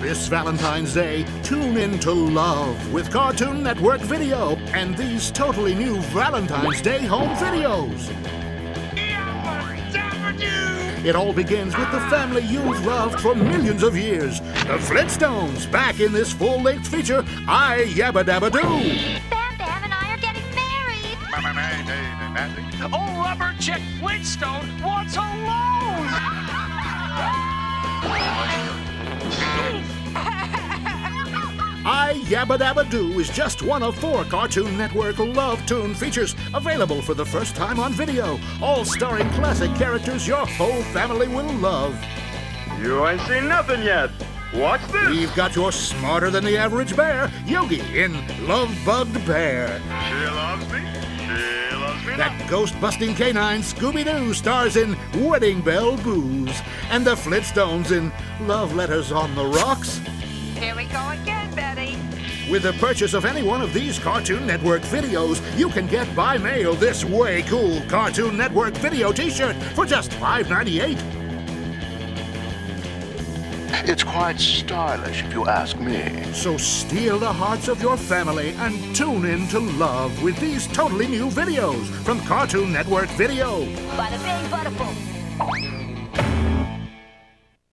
This Valentine's Day, tune in to Love with Cartoon Network Video and these totally new Valentine's Day home videos. It all begins with the family you've loved for millions of years. The Flintstones, back in this full-length feature, I Yabba Dabba Doo. Bamm-Bamm and I are getting married. Oh, rubber chick Flintstone wants a loan. I Yabba Dabba Doo is just one of four Cartoon Network Love Tune features available for the first time on video, all starring classic characters your whole family will love. You ain't seen nothing yet. Watch this. We've got your smarter than the average bear, Yogi, in Love Bugged Bear. She loves me. She loves me That ghost busting canine Scooby Doo stars in Wedding Bell Boos, and the Flintstones in Love Letters on the Rocks. Here we go again, Betty. With the purchase of any one of these Cartoon Network videos, you can get by mail this way cool Cartoon Network video t-shirt for just $5.98. It's quite stylish, if you ask me. So steal the hearts of your family and tune in to love with these totally new videos from Cartoon Network Video. Bada bing, bada boom.